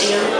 Yeah.